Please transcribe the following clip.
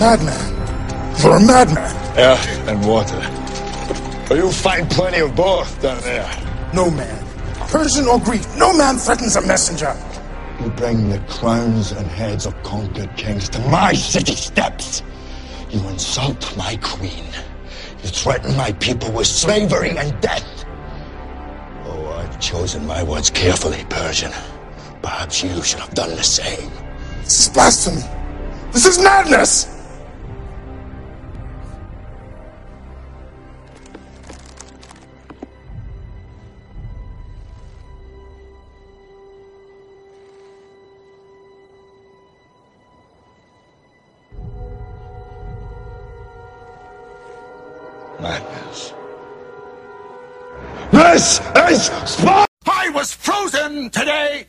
Madman. You're a madman. Air and water. But you'll find plenty of both down there. No man, Persian or Greek, no man threatens a messenger. You bring the crowns and heads of conquered kings to my city steps. You insult my queen. You threaten my people with slavery and death. Oh, I've chosen my words carefully, Persian. Perhaps you should have done the same. This is blasphemy. This is madness! Madness. This is Sparta! I was frozen today!